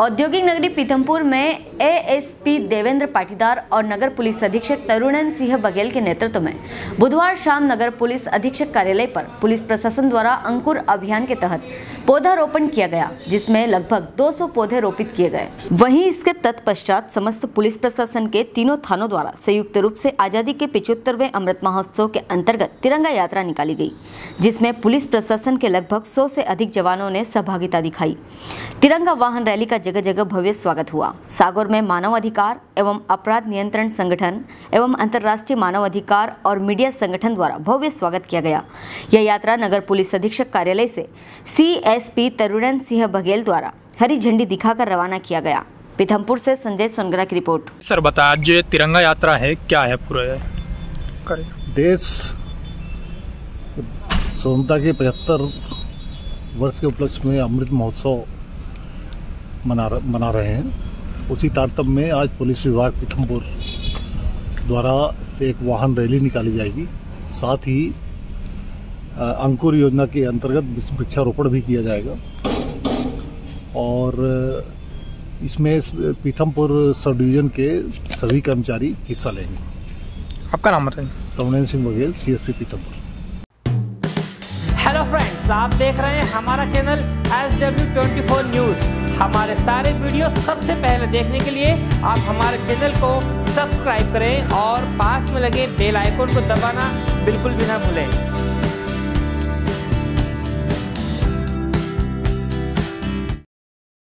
औद्योगिक नगरी पीथमपुर में एएसपी देवेंद्र पाटीदार और नगर पुलिस अधीक्षक तरुणन सिंह बघेल के नेतृत्व में बुधवार शाम नगर पुलिस अधीक्षक कार्यालय पर पुलिस प्रशासन द्वारा अंकुर अभियान के तहत पौधारोपण किया गया, जिसमें लगभग 200 पौधे रोपित किए गए। वहीं इसके तत्पश्चात समस्त पुलिस प्रशासन के तीनों थानों द्वारा संयुक्त रूप से आज़ादी के पिछहत्तरवे अमृत महोत्सव के अंतर्गत तिरंगा यात्रा निकाली गई, जिसमें पुलिस प्रशासन के लगभग 100 से अधिक जवानों ने सहभागिता दिखाई। तिरंगा वाहन रैली का जगह जगह भव्य स्वागत हुआ। सागर में मानव अधिकार एवं अपराध नियंत्रण संगठन एवं अंतर्राष्ट्रीय मानव अधिकार और मीडिया संगठन द्वारा भव्य स्वागत किया गया। यह यात्रा नगर पुलिस अधीक्षक कार्यालय से सीएसपी तरुणन सिंह बघेल द्वारा हरी झंडी दिखाकर रवाना किया गया। पीथमपुर से संजय सोनगरा की रिपोर्ट। सर बताया आज ये तिरंगा यात्रा है क्या है पूरा देश स्वतंत्रता के पचहत्तर वर्ष के उपलक्ष्य में अमृत महोत्सव मना मना रहे हैं। उसी तारतम्य में आज पुलिस विभाग पीथमपुर द्वारा एक वाहन रैली निकाली जाएगी। साथ ही अंकुर योजना के अंतर्गत वृक्षारोपण भी किया जाएगा। और इसमें स- पीथमपुर सब डिवीज़न के सभी कर्मचारी हिस्सा लेंगे। आपका नाम बताइए। Karunendra Singh Baghel CSP Pithampur. Hello friends आप देख रहे हैं हमारा channel S W twenty four news हमारे सारे वीडियो सबसे पहले देखने के लिए आप हमारे चैनल को सब्सक्राइब करें और पास में लगे बेल आइकन को दबाना बिल्कुल भी ना भूलें।